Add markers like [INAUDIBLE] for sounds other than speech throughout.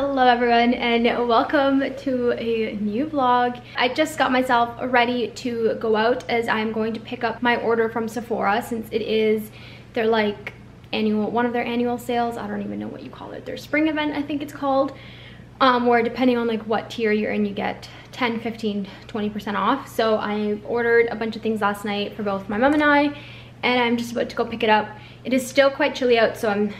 Hello everyone and welcome to a new vlog. I just got myself ready to go out as I'm going to pick up my order from Sephora since it is their like annual, one of their annual sales. I don't even know what you call it. Their spring event I think it's called. Um, where depending on like what tier you're in you get 10, 15, 20% off. So I ordered a bunch of things last night for both my mom and I and I'm just about to go pick it up. It is still quite chilly out so I'm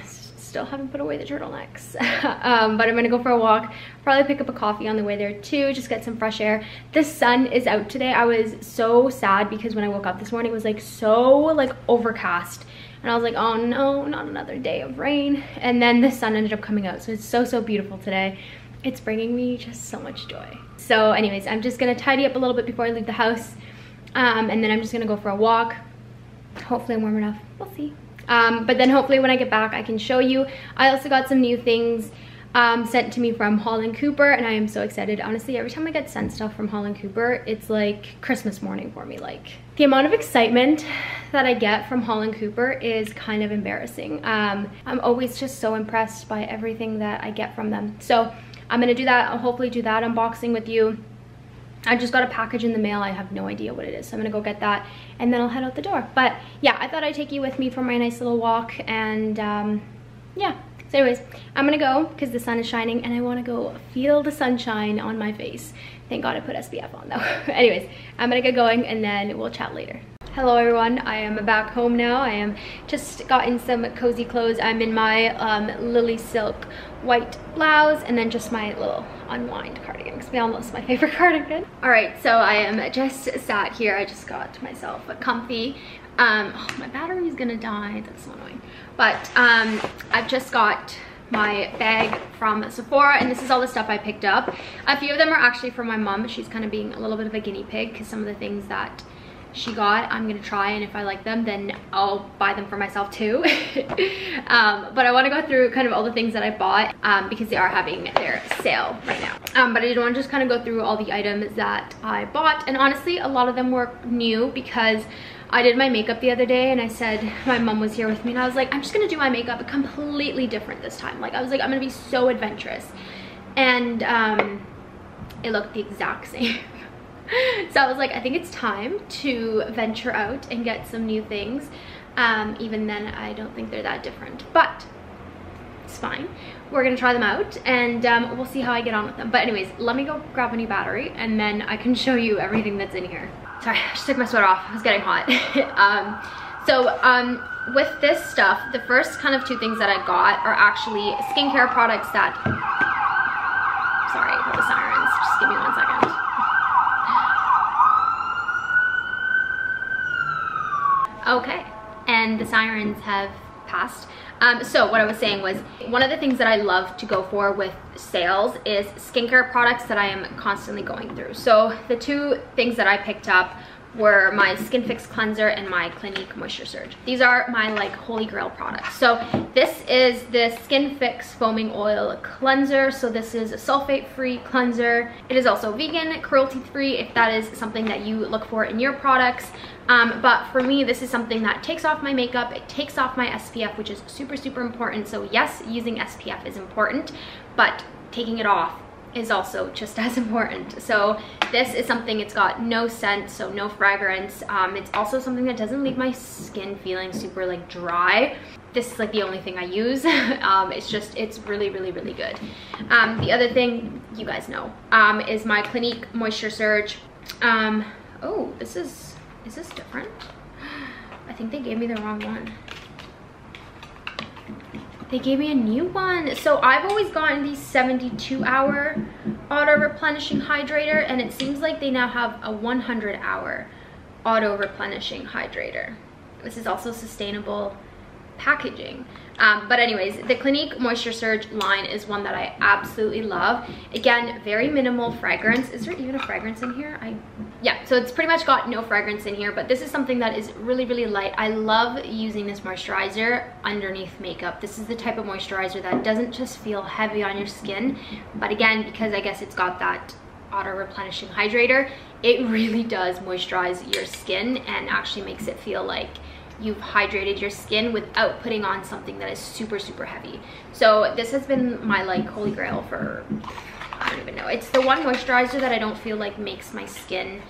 still haven't put away the turtlenecks. [LAUGHS] um, but I'm gonna go for a walk, probably pick up a coffee on the way there too, just get some fresh air. The sun is out today. I was so sad because when I woke up this morning, it was like so like overcast. And I was like, oh no, not another day of rain. And then the sun ended up coming out. So it's so, so beautiful today. It's bringing me just so much joy. So anyways, I'm just gonna tidy up a little bit before I leave the house. Um, and then I'm just gonna go for a walk. Hopefully I'm warm enough, we'll see. Um, but then hopefully when I get back, I can show you. I also got some new things um, sent to me from Holland Cooper and I am so excited. Honestly, every time I get sent stuff from Holland Cooper, it's like Christmas morning for me. Like the amount of excitement that I get from Holland Cooper is kind of embarrassing. Um, I'm always just so impressed by everything that I get from them. So I'm gonna do that. I'll hopefully do that unboxing with you. I just got a package in the mail. I have no idea what it is. So I'm gonna go get that and then I'll head out the door. But yeah, I thought I'd take you with me for my nice little walk and um, yeah. So anyways, I'm gonna go because the sun is shining and I wanna go feel the sunshine on my face. Thank God I put SPF on though. [LAUGHS] anyways, I'm gonna get going and then we'll chat later. Hello everyone, I am back home now. I am just got in some cozy clothes. I'm in my um, Lily Silk white blouse and then just my little unwind cardigan because we all know my favorite [LAUGHS] cardigan. All right, so I am just sat here. I just got myself a comfy. Um, oh, my battery is gonna die. That's so annoying. But um, I've just got my bag from Sephora and this is all the stuff I picked up. A few of them are actually for my mom. She's kind of being a little bit of a guinea pig because some of the things that she got i'm gonna try and if i like them then i'll buy them for myself too [LAUGHS] um, but i want to go through kind of all the things that i bought um, because they are having their sale right now um, but i did want to just kind of go through all the items that i bought and honestly a lot of them were new because I did my makeup the other day and I said, my mom was here with me and I was like, I'm just gonna do my makeup completely different this time. Like I was like, I'm gonna be so adventurous. And um, it looked the exact [LAUGHS] same [LAUGHS] so I was like, I think it's time to venture out and get some new things. Um, even then, I don't think they're that different, but it's fine. We're gonna try them out and um, we'll see how I get on with them. But anyways, let me go grab a new battery and then I can show you everything that's in here. Sorry, [LAUGHS] I just took my sweater off. It was getting hot. [LAUGHS] um, so um, with this stuff, the first kind of two things that I got are actually skincare products that, sorry for the sirens, just give me one second. Okay, and the sirens have passed. Um, so what I was saying was, one of the things that I love to go for with sales is skincare products that I am constantly going through. So the two things that I picked up were my Skin Fix Cleanser and my Clinique Moisture Surge. These are my like holy grail products. So this is the Skin Fix Foaming Oil Cleanser. So this is a sulfate-free cleanser. It is also vegan, cruelty-free if that is something that you look for in your products. Um, but for me, this is something that takes off my makeup, it takes off my SPF, which is super, super important. So yes, using SPF is important, but taking it off is also just [LAUGHS] as important. So this is something, it's got no scent, so no fragrance. Um, it's also something that doesn't leave my skin feeling super like dry. This is like the only thing I use. [LAUGHS] um, it's just, it's really, really, really good. Um, the other thing you guys know um, is my Clinique Moisture Surge. Um, oh, this is, is this different? [GASPS] I think they gave me the wrong one they gave me a new one. So I've always gotten the 72 hour auto replenishing hydrator and it seems like they now have a 100 hour auto replenishing hydrator. This is also sustainable packaging. Um, but anyways, the Clinique Moisture Surge line is one that I absolutely love. Again, very minimal fragrance. Is there even a fragrance in here? I Yeah, so it's pretty much got no fragrance in here, but this is something that is really, really light. I love using this moisturizer underneath makeup. This is the type of moisturizer that doesn't just feel heavy on your skin, but again, because I guess it's got that auto replenishing hydrator, it [LAUGHS] really does moisturize your skin and actually makes it feel like you've hydrated your skin without putting on something that is super, super heavy. So this has been my like holy grail for, I don't even know. It's the one moisturizer that I don't feel like makes my skin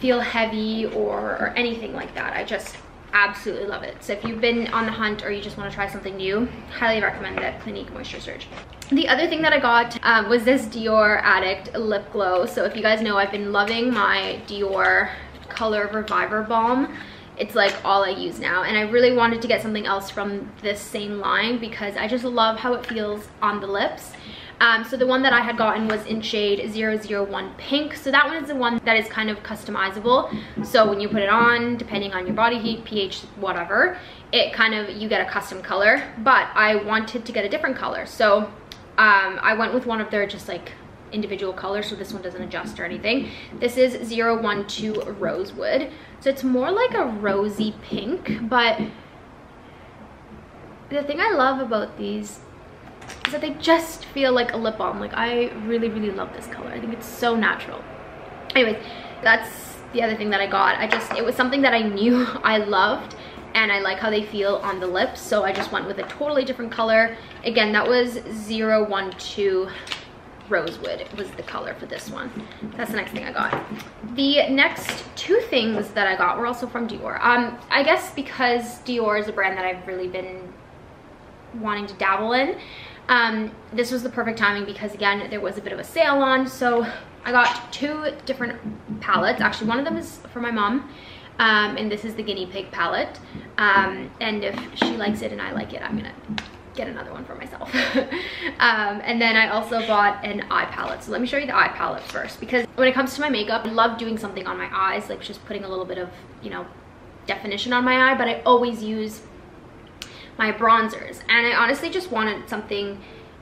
feel heavy or, or anything like that. I just absolutely love it. So if you've been on the hunt or you just want to try something new, highly recommend the Clinique Moisture Surge. The other thing that I got um, was this Dior Addict Lip Glow. So if you guys know, I've been loving my Dior Color Reviver Balm it's like all I use now. And I really wanted to get something else from this same line because I just love how it feels on the lips. Um, so the one that I had gotten was in shade 001 pink. So that one is the one that is kind of customizable. So when you put it on depending on your body heat pH whatever it kind of you get a custom color. But I wanted to get a different color. So um, I went with one of their just like individual colors so this one doesn't adjust or anything. This is 012 rosewood. So it's more like a rosy pink but the thing i love about these is that they just feel like a lip balm. Like i really really love this color. I think it's so natural. Anyways that's the other thing that i got. I just it was something that i knew [LAUGHS] i loved and I like how they feel on the lips so I just went with a totally different color. Again that was 012 rosewood. Was the color for this one. That's the next thing i got. The next two things that i got were also from dior. Um i guess because dior is a brand that i've really been wanting to dabble in um this was the perfect timing because again there was a bit of a sale on so i got two different palettes. Actually one of them is for my mom um, and this is the guinea pig palette. Um, and if she likes it and I like it I'm gonna get another one for myself. [LAUGHS] um, and then I also bought an eye palette. So let me show you the eye palette first because when it comes to my makeup, I love doing something on my eyes, like just putting a little bit of, you know, definition on my eye, but I always use my bronzers. And I honestly just wanted something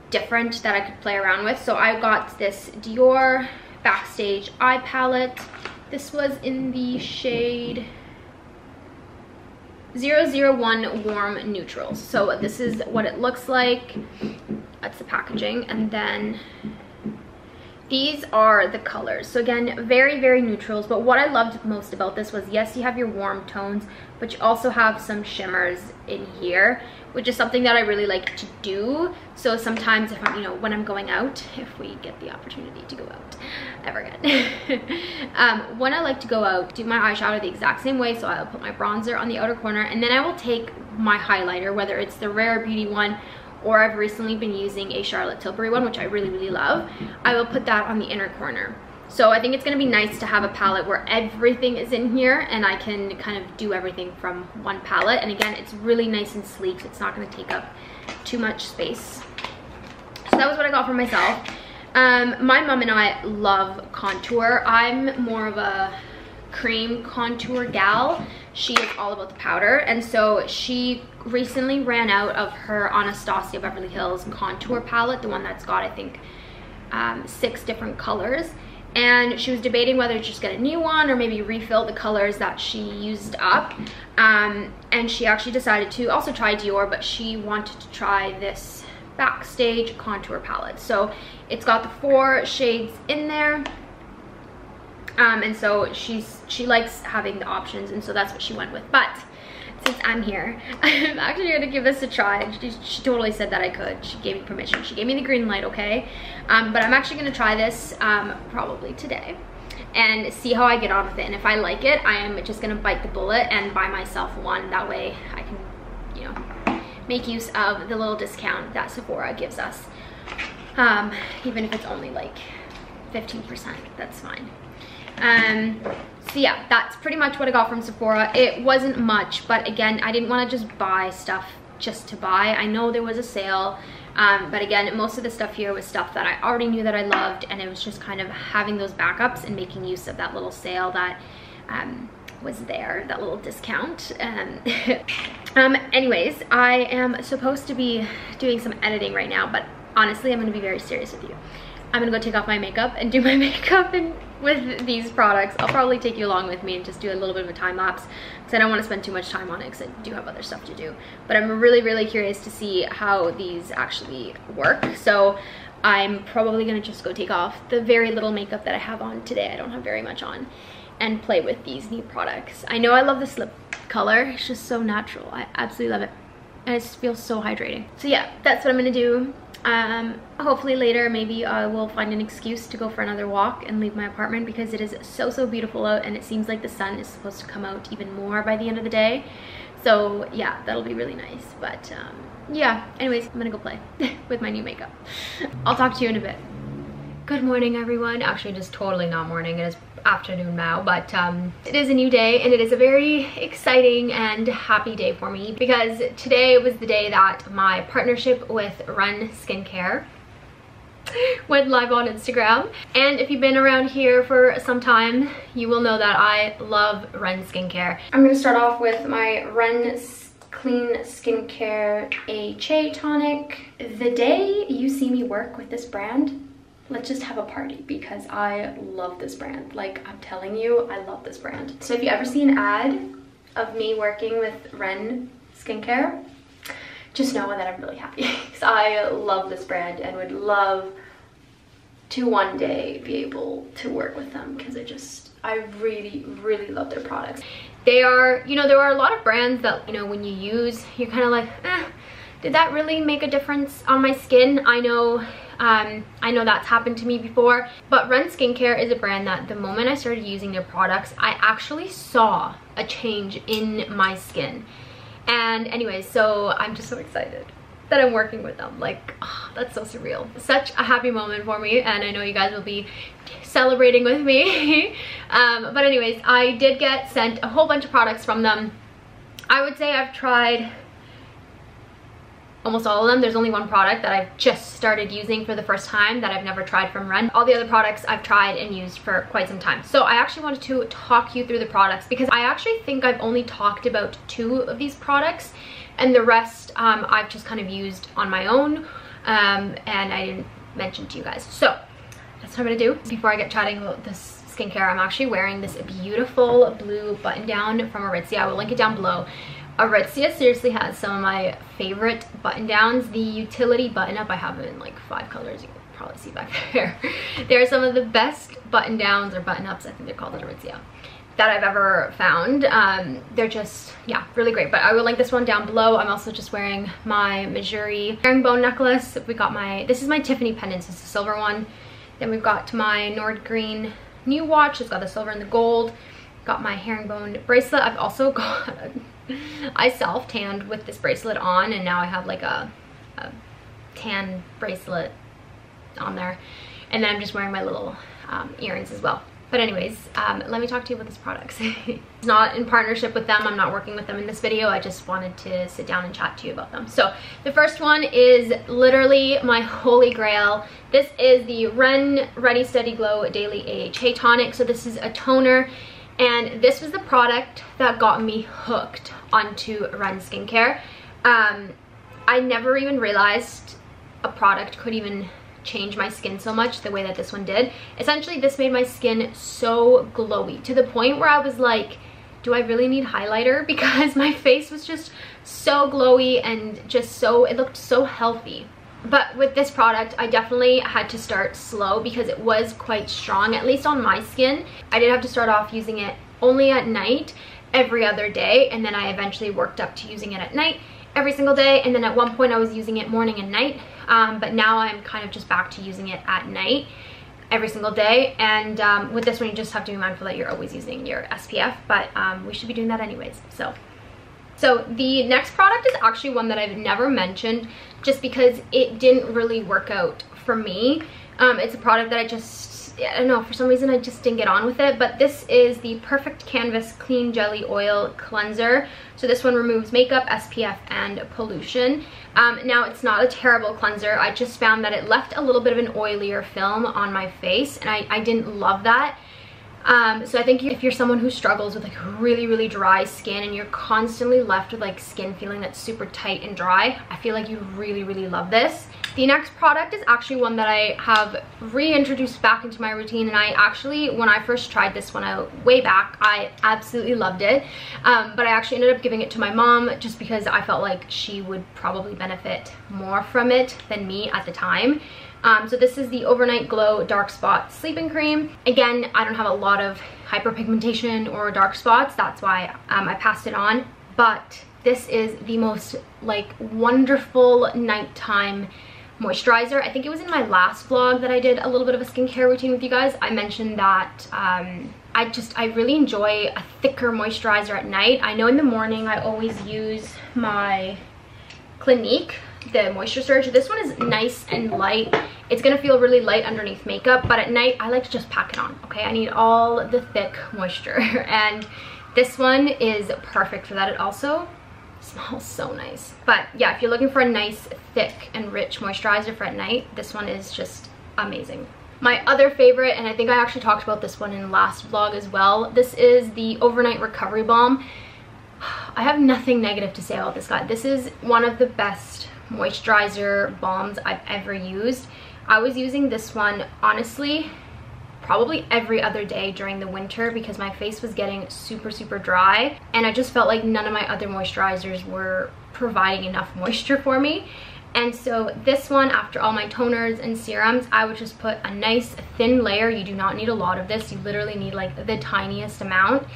different that I could play around with. So I got this Dior Backstage eye palette. This was in the shade 001 warm neutrals. So this is what it looks like. That's the packaging. And then these are the colors so again very very neutrals but what i loved most about this was yes you have your warm tones but you also have some shimmers in here which is something that I really like to do. So sometimes if I'm, you know, when I'm going out, [LAUGHS] if we get the opportunity to go out ever again. [LAUGHS] um, when I like to go out, do my eyeshadow the exact same way. So I'll put my bronzer on the outer corner and then I will take my highlighter, whether it's the Rare Beauty one or I've recently been using a Charlotte Tilbury one, which I really, really love. I will put that on the inner corner. So I think it's gonna be nice to have a palette where everything is in here and I can kind of do everything from one palette. And again, it's really nice and sleek. It's not gonna take up too much space. So that was what I got for myself. Um, my mom and I love contour. I'm more of a cream contour gal. She is all about the powder. And so she recently ran out of her Anastasia Beverly Hills contour palette, the one that's got, I think, um, six different colors. And she was debating whether to just get a new one or maybe refill the colors that she used up. Um, and she actually decided to also try Dior but she wanted to try this backstage contour palette. So it's got the four shades in there um, and so she's she likes having the options and so that's what she went with but since I'm here, [LAUGHS] I'm actually gonna give this a try. She, she, totally said that I could. She gave me permission. She gave me the green light, okay? Um, but I'm actually gonna try this um, probably today and see how I get on with it. And if I like it, I am just gonna bite the bullet and buy myself one. That way I can, you know, make use of the little discount that Sephora gives us. Um, even if it's only like 15%, that's fine. Um, so yeah, that's pretty much what I got from Sephora. It wasn't much, but again, I didn't want to just buy stuff just to buy. I know there was a sale, um, but again, most of the stuff here was stuff that I already knew that I loved, and it was just kind of having those backups and making use of that little sale that um, was there, that little discount. Um, [LAUGHS] um, anyways, I am supposed to be doing some editing right now, but honestly, I'm going to be very serious with you. I'm gonna go take off my makeup and do my [LAUGHS] makeup and with these products. I'll probably take you along with me and just do a little bit of a time lapse because I don't want to spend too much time on it because I do have other stuff to do. But I'm really, really curious to see how these actually work. So I'm probably gonna just go take off the very little makeup that I have on today. I don't have very much on and play with these new products. I know I love this lip color. It's just so natural. I absolutely love it. And it just feels so hydrating. So yeah, that's what I'm gonna do. Um, hopefully later maybe I will find an excuse to go for another walk and leave my apartment because it is so so beautiful out and it seems like the sun is supposed to come out even more by the end of the day. So yeah that'll be really nice. But um, yeah anyways I'm gonna go play [LAUGHS] with my new makeup. I'll talk to you in a bit. Good morning everyone. Actually just totally not morning. It is afternoon now but um, it is a new day and it is a very exciting and happy day for me because today was the day that my partnership with Ren Skincare [LAUGHS] went live on Instagram and if you've been around here for some time you will know that I love Ren Skincare. I'm gonna start off with my Ren Clean Skincare AHA tonic. The day you see me work with this brand let's just have a party because I love this brand. Like I'm telling you, I love this brand. So if you ever see an ad of me working with Ren Skincare, just know that I'm really happy [LAUGHS] because I love this brand and would love to one day be able to work with them because I just, I really, really love their products. They are, you know, there are a lot of brands that, you know, when you use, you're kind of like, eh, did that really make a difference on my skin? I know um, I know that's happened to me before, but Ren Skincare is a brand that the moment I started using their products, I actually saw a change in my skin. And anyways, so I'm just so excited that I'm working with them. Like, oh, that's so surreal. Such a happy moment for me, and I know you guys will be celebrating with me. [LAUGHS] um, but anyways, I did get sent a whole bunch of products from them. I would say I've tried almost all of them. There's only one product that I've just started using for the first time that I've never tried from Ren. All the other products I've tried and used for quite some time. So I actually wanted to talk you through the products because I actually think I've only talked about two of these products and the rest um, I've just kind of used on my own um, and I didn't mention to you guys. So that's what I'm gonna do. Before I get chatting about this skincare, I'm actually wearing this beautiful blue button down from Aritzia. I will link it down below. Aritzia seriously has some of my favorite button downs. The utility button up I have in like five colors. You can probably see back [LAUGHS] there. They're some of the best button downs or button ups, I think they're called at Aritzia, that I've ever found. Um, they're just, yeah, really great. But I will link this one down below. I'm also just wearing my Mejuri herringbone necklace. We got my, this is my Tiffany pendant. It's a silver one. Then we've got my Nordgreen new watch. It's got the silver and the gold. Got my herringbone bracelet. I've also [LAUGHS] got I self-tanned with this bracelet on and now I have like a, a tan bracelet on there. And then I'm just wearing my little um, earrings as well. But anyways, um, let me talk to you about this product. [LAUGHS] it's not in partnership with them. I'm not working with them in this video. I just wanted to sit down and chat to you about them. So the first one is literally my [LAUGHS] holy grail. This is the Ren Ready Steady Glow Daily AHA Tonic. So this is a toner and this was the product that got me hooked onto Ren Skincare. Um, I never even realized a product could even change my skin so much the way that this one did. Essentially, this made my skin so glowy to the point where I was like, do I really need highlighter? [LAUGHS] Because my face was just so glowy and just so, it looked so healthy. But with this product, I definitely had to start slow because it was quite strong, at least on my skin. I did have to start off using it only at night every other day and then I eventually worked up to using it at night every single day. And then at one point I was using it morning and night um, but now I'm kind of just back to using it at night every single day. And um, with this one you just have to be mindful that you're always using your SPF but um, we should be doing that anyways so so the next product is actually one that I've never mentioned just because it didn't really work out for me. Um, it's a product that I just, I don't know, for some reason I just didn't get on with it. But this is the Perfect Canvas Clean Jelly Oil Cleanser. So this one removes makeup, SPF, and pollution. Um, now it's not a terrible cleanser. I just found that it left a little bit of an oilier film on my face and I, I didn't love that. Um, so I think if you're someone who struggles with like really, really dry skin and you're constantly left with like skin feeling that's super tight and dry, I feel like you really, really love this. The next product is actually one that I have reintroduced back into my routine and I actually, when I first tried this one out way back, I absolutely loved it. Um, but I actually ended up giving it to my mom just because I felt like she would probably benefit more from it than me at the time. Um, so this is the Overnight Glow Dark Spot Sleeping Cream. Again, I don't have a lot of hyperpigmentation or dark spots. That's why um, I passed it on. But this is the most like wonderful nighttime moisturizer. I think it was in my last vlog that I did a little bit of a skincare routine with you guys. I mentioned that um, I just, I really enjoy a thicker moisturizer at night. I know in the morning I always use my Clinique, the Moisture Surge. This one is nice and light. It's gonna feel really light underneath makeup, but at night I like to just pack it on, okay? I need all the thick [LAUGHS] moisture and this one is perfect for that. It also [LAUGHS] smells so nice. But yeah, if you're looking for a nice, thick, and rich moisturizer for at night, this one is just amazing. My other favorite, and I think I actually talked about this one in last vlog as well, this is the Overnight Recovery Balm. [SIGHS] I have nothing negative to say about this guy. This is one of the best moisturizer balms I've ever used. I was using this one, honestly, probably every other day during the winter because my face was getting super, super dry. And I just felt like none of my other moisturizers were providing enough [LAUGHS] moisture for me. And so this one, after all my toners and serums, I would just put a nice thin layer. You do not need a lot of this. You literally need like the tiniest amount.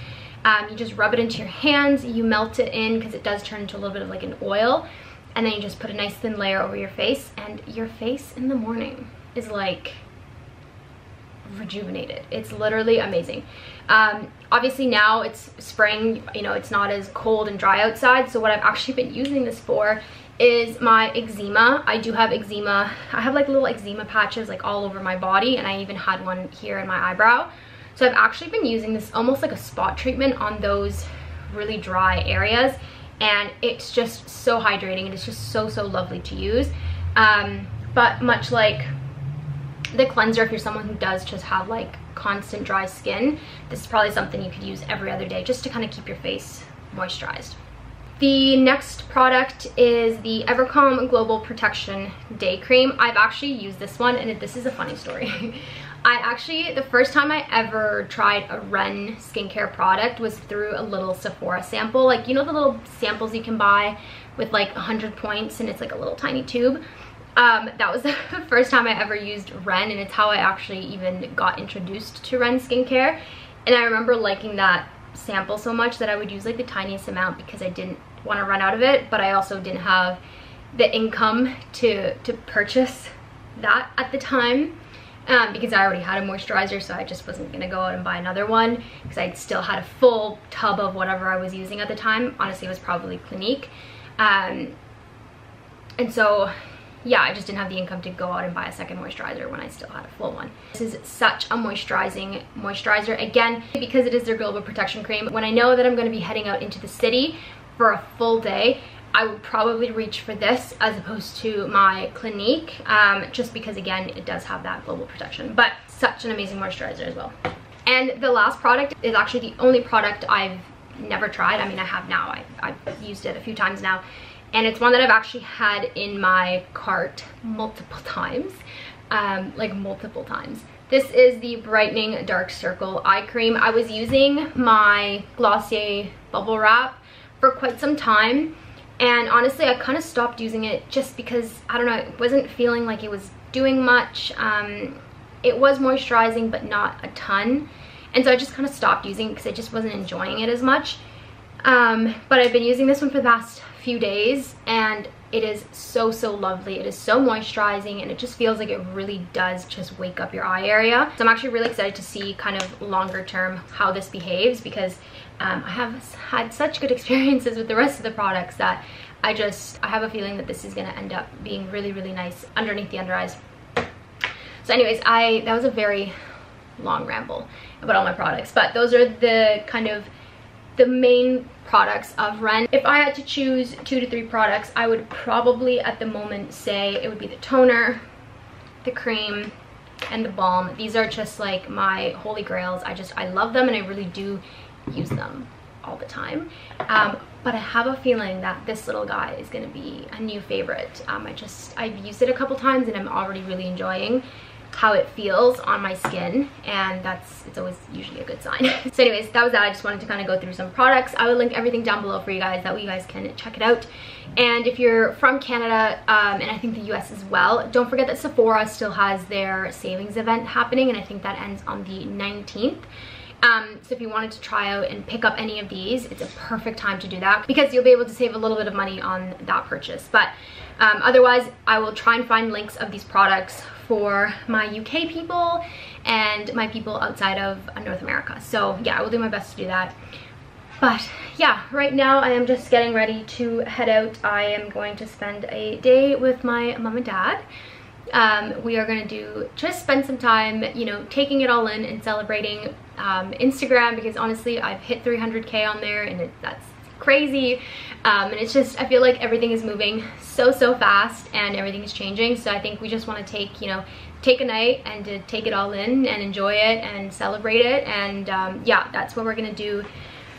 Um, you just rub it into your hands, you melt it in because it does turn into a little bit of like an oil. And then you just put a nice thin layer over your face and your face in the morning is like rejuvenated. It's literally amazing. Um, obviously now it's spring, you know, it's not as cold and dry outside. So what I've actually been using this for is my eczema. I do have eczema. I have like little eczema patches like all over my body and I even had one here in my eyebrow. So I've actually been using this almost like a spot treatment on those really dry areas and it's just so hydrating and it's just so, so lovely to use. Um, but much like the cleanser if you're someone who does just have like constant dry skin this is probably something you could use every other day just to kind of keep your face moisturized the next product is the Evercalm Global Protection Day Cream. I've actually used this one and this is a funny story. [LAUGHS] I actually, the first time I ever tried a Ren skincare product was through a little Sephora sample. Like, you know the little samples you can buy with like 100 points and it's like a little tiny tube? Um, that was [LAUGHS] the first time I ever used Ren and it's how I actually even got introduced to Ren skincare. And I remember liking that sample so much that I would use like the tiniest amount because I didn't want to run out of it, but I also didn't have the income to, to purchase that at the time. Um, because I already had a moisturizer so I just wasn't gonna go out and buy another one because I still had a full tub of whatever I was using at the time. Honestly, it was probably Clinique. Um, and so yeah, I just didn't have the income to go out and buy a second moisturizer when I still had a full one. This is such a moisturizing moisturizer. Again, because it is their global protection cream, when I know that I'm gonna be heading out into the city for a full day, I would probably reach for this as opposed to my Clinique, um, just because again, it does have that global protection, but such an amazing moisturizer as well. And the last product is actually the only product I've never tried. I mean, I have now, I, I've used it a few times now and it's one that I've actually had in my cart multiple [LAUGHS] times, um, like multiple times. This is the Brightening Dark Circle Eye Cream. I was using my Glossier Bubble Wrap for quite some time and honestly I kind of stopped using it just because, I don't know, it wasn't feeling like it was doing much. Um, it was moisturizing but not a ton and so I just kind of stopped using it because I just wasn't enjoying it as much. Um, but I've been using this one for the past few days and it is so so lovely it is so moisturizing and it just feels like it really does just wake up your eye area so i'm actually really excited to see kind of longer term how this behaves because um, i have had such good [LAUGHS] experiences with the rest of the products that i just i have a feeling that this is going to end up being really really nice underneath the under eyes so anyways i that was a very long ramble about all my products but those are the kind of the main products of Ren. If I had to choose two to three products, I would probably at the moment say it would be the toner, the cream, and the balm. These are just like my holy grails. I just, I love them and I really do use them all the time. Um, but I have a feeling that this little guy is gonna be a new favorite. Um, I just, I've used it a couple times and I'm already really enjoying how it feels on my skin and that's it's always usually a good sign. [LAUGHS] So anyways that was that. I just wanted to kind of go through some products. I will link everything down below for you guys that way you guys can check it out. And if you're from canada um, and i think the us as well don't forget that sephora still has their savings event happening and i think that ends on the 19th Um, so if you wanted to try out and pick up any of these, it's a perfect time to do that because you'll be able to save a little bit of money on that purchase. But um, otherwise, I will try and find links of these products for my UK people and my people outside of North America. So yeah, I will do my best to do that. But yeah, right now I am just getting ready to head out. I am going to spend a day with my mom and dad. Um, we are going to do just spend some time you know taking it all in and celebrating um, Instagram because honestly I've hit 300k on there and it, that's crazy. Um, and it's just I feel like everything is moving so so fast and everything is changing. So I think we just want to take you know take a night and to take it all in and enjoy it and celebrate it. And um, yeah that's what we're gonna do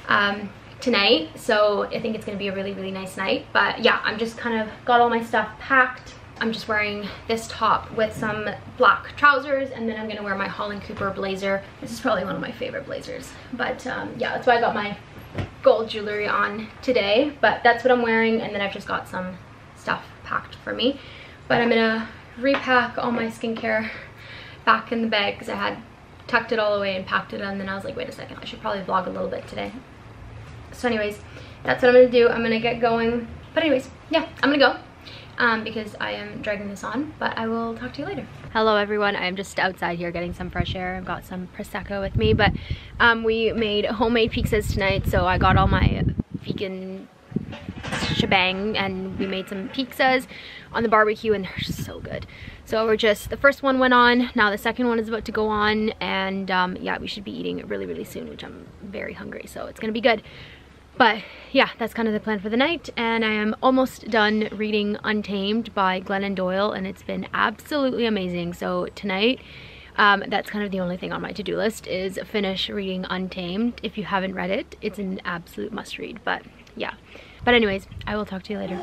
um, tonight. So I think it's gonna be a really really nice night. But yeah I'm just kind of got all my stuff packed I'm just wearing this top with some black trousers and then I'm gonna wear my Holland Cooper blazer. This is probably one of my favorite blazers. But um, yeah, that's why I got my gold jewelry on today, but that's what I'm wearing. And then I've just got some stuff packed for me. But I'm gonna repack all my skincare back in the bag because I had tucked it all away and packed it and then I was like, wait a second, I should probably vlog a little bit today. So anyways, that's what I'm gonna do. I'm gonna get going. But anyways, yeah, I'm gonna go um, because I am dragging this on, but I will talk to you later. Hello everyone, I'm just outside here getting some fresh air. I've got some Prosecco with me, but um, we made homemade pizzas tonight, so I got all my vegan shebang and we made some pizzas on the barbecue and they're so good. So we're just, the first one went on, now the second one is about to go on and um, yeah, we should be eating it really, really soon, which I'm very hungry, so it's gonna be good. But yeah, that's kind of the plan for the night. And I am almost done reading Untamed by Glennon Doyle and it's been absolutely amazing. So tonight, um, that's kind of the only thing on my to-do list is finish reading Untamed. If you haven't read it, it's an absolute must read. But yeah. But anyways, I will talk to you later.